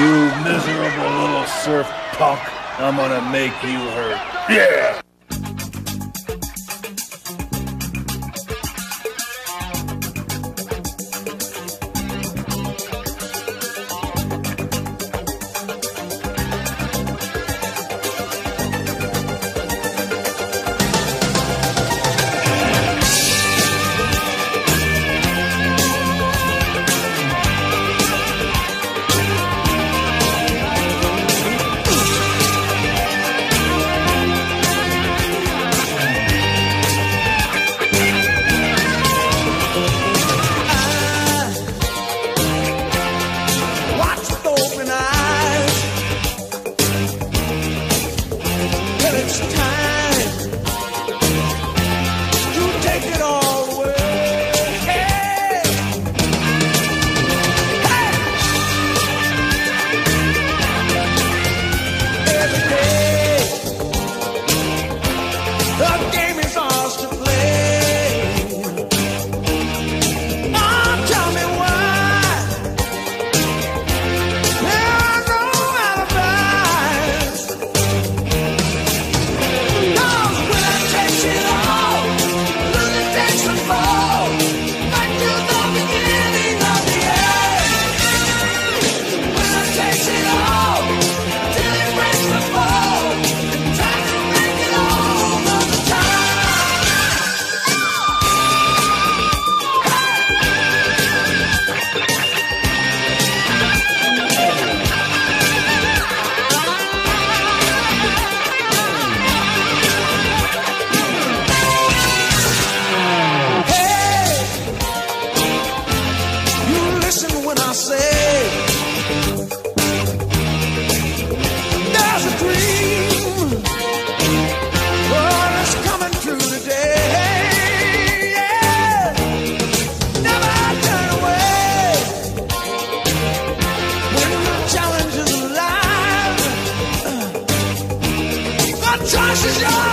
You miserable little surf punk. I'm gonna make you hurt. Yeah! again. Josh is yours!